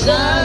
sun.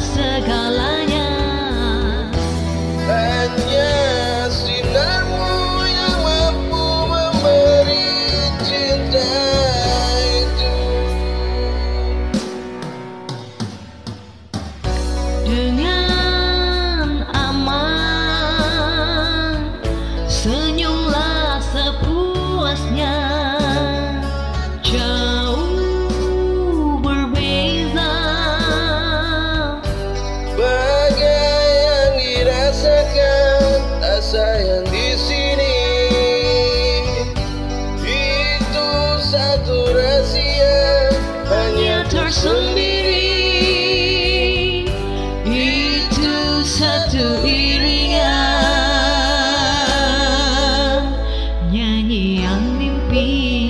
segala ang mimpi